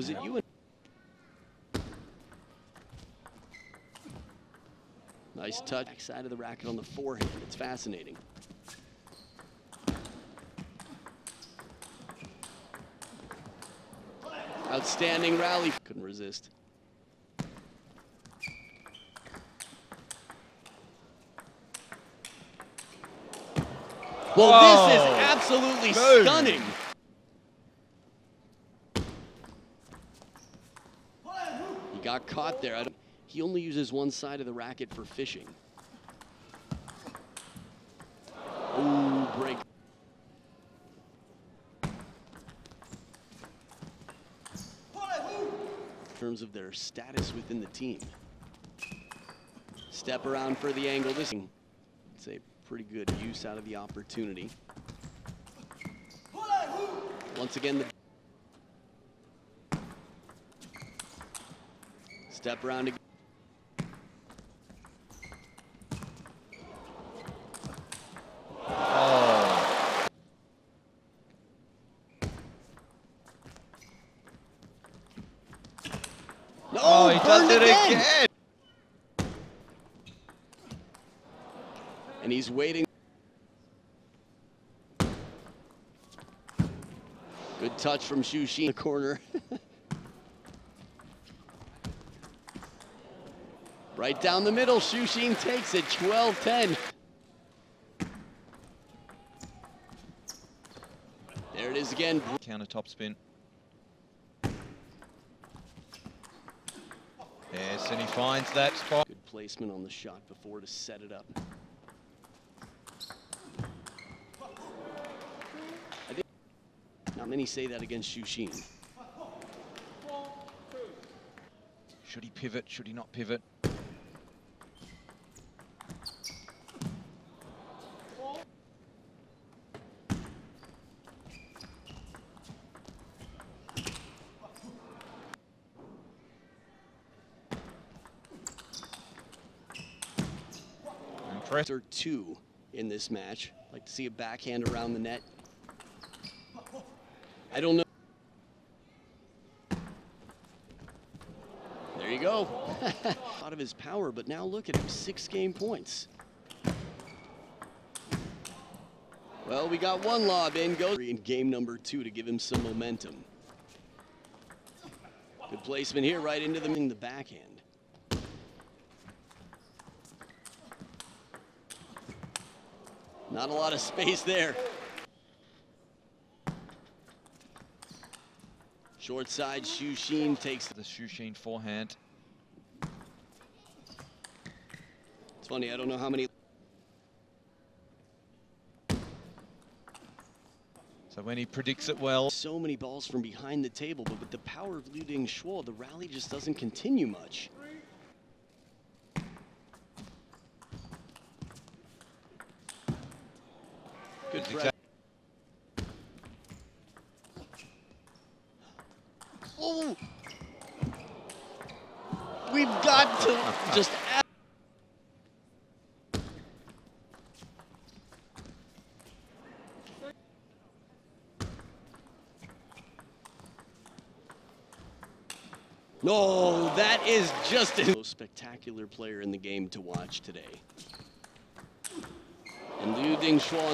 Was it you? And nice touch. Backside of the racket on the forehand. It's fascinating. Outstanding rally. Couldn't resist. Well, this is absolutely Boom. stunning. Got caught there. He only uses one side of the racket for fishing. Ooh, break. In terms of their status within the team. Step around for the angle. This it's a pretty good use out of the opportunity. Once again, the step around. ag- Oh. No, Oh, he does it again. again. And he's waiting. Good touch from Xu Xin in the corner. right down the middle, Xu Xin takes it 12-10. There it is again. Counter top spin. Yes, and he finds that spot. Good placement on the shot before to set it up. I think not many say that against Xu Xin. Should he pivot? Should he not pivot? Impressive. or two in this match. Like to see a backhand around the net. I don't know. There you go. Out of his power, but now look at him, six game points. Well, we got one lob in, go in game number two to give him some momentum. Good placement here, right into the, the backhand. Not a lot of space there. Short side, Xu Xin takes. The Xu Xin forehand. It's funny, I don't know how many. So when he predicts it well, So many balls from behind the table, but with the power of Liu Dingshuo, the rally just doesn't continue much. Good That's press. Oh! We've got to just. add- No, that is just a most spectacular player in the game to watch today. And Liu Dingshuo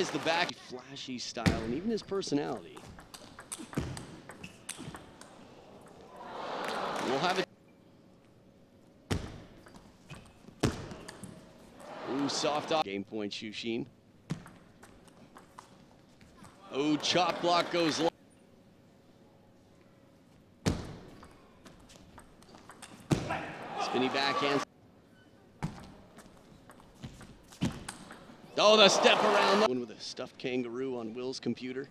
the back, flashy style, and even his personality. We'll have it. Ooh, soft off. Game point, Xu Xin. Oh, chop block goes long. Spinny backhand. Oh, the step around. One with a stuffed kangaroo on Will's computer.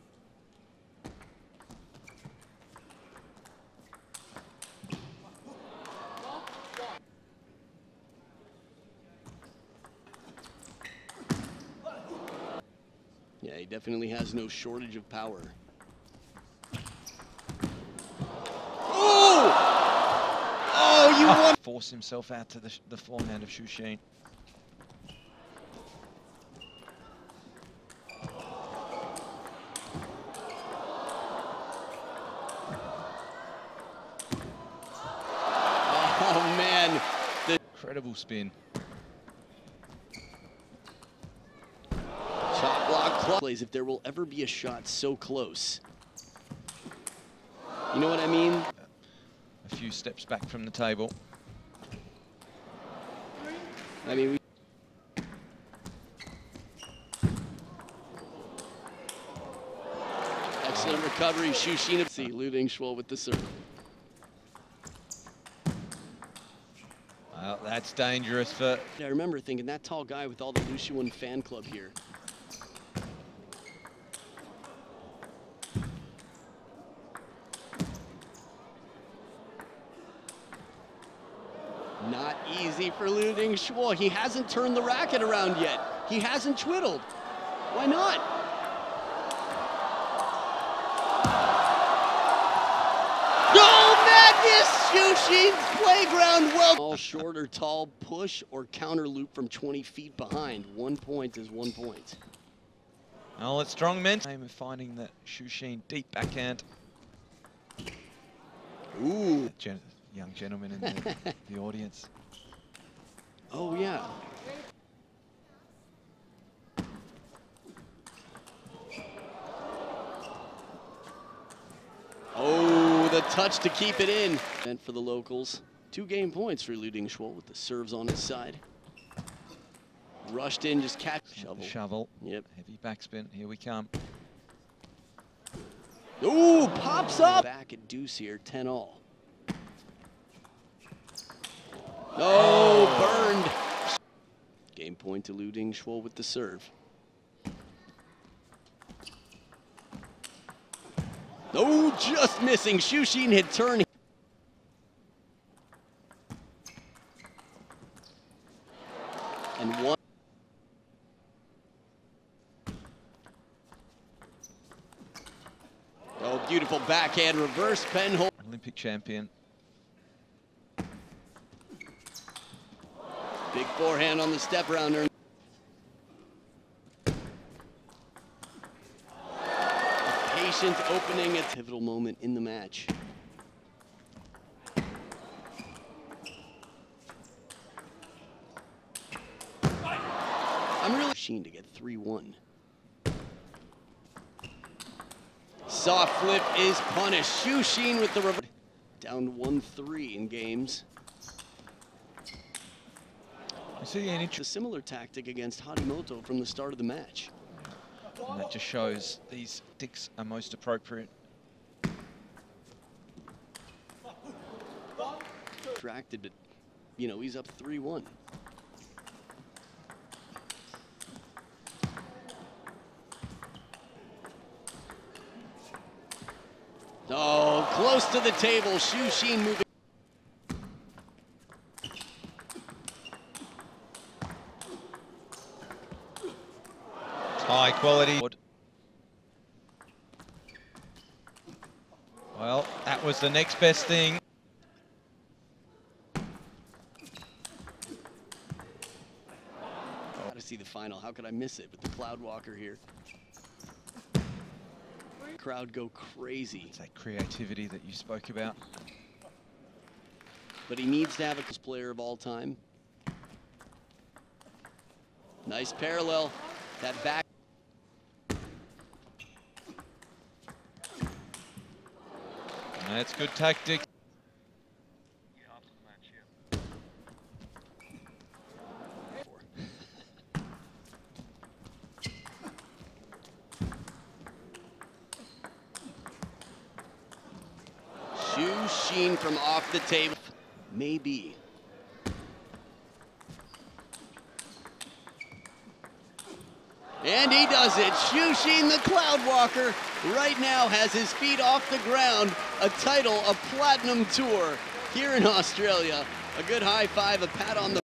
Yeah, he definitely has no shortage of power. Oh! Oh, you ah. won. force himself out to the, the forehand of Xu Xin. Incredible spin. Shot block plays if there will ever be a shot so close. You know what I mean? A few steps back from the table. I mean, we Excellent recovery, Shushina. See, Liu Dingshuo with the serve. Well, that's dangerous for I remember thinking that tall guy with all the Lucian fan club here. Not easy for Liu Dingshuo. He hasn't turned the racket around yet. He hasn't twiddled. Why not? No madness! Xu Xin's playground well. All short or tall, push or counter loop from 20 feet behind. One point is one point. Oh, it's strong men. Aim of finding that Xu Xin deep backhand. Ooh. Gen young gentleman in the, the audience. Oh yeah. Oh, the touch to keep it in. And for the locals, two game points for Liu Dingshuo with the serves on his side. Rushed in, just catch shovel. Shovel. Yep. Heavy backspin. Here we come. Ooh, pops up. Back at deuce here, 10 all. Oh, burned. Game point to Liu Dingshuo with the serve. Oh, just missing. Xu Xin had turned. And one. Oh, beautiful backhand reverse penhold. Olympic champion. Big forehand on the step rounder. A patient opening a pivotal moment in the match. I'm really sheen to get 3-1. Soft flip is punished. Xu Xin with the reverse. Down 1-3 in games. You see any a similar tactic against Harimoto from the start of the match. And that just shows these sticks are most appropriate. Distracted, but, you know, he's up 3-1. Oh, close to the table. Xu Xin moving. High quality. Well, that was the next best thing. Got to see the final. How could I miss it with the Cloud Walker here? Crowd go crazy. It's that creativity that you spoke about. but he needs to have a player of all time. Nice parallel. That back. That's good tactics. Sheen from off the table. Maybe. And he does it. Xu Xin, the Cloud Walker, right now has his feet off the ground. A title, a platinum tour here in Australia. A good high five, a pat on the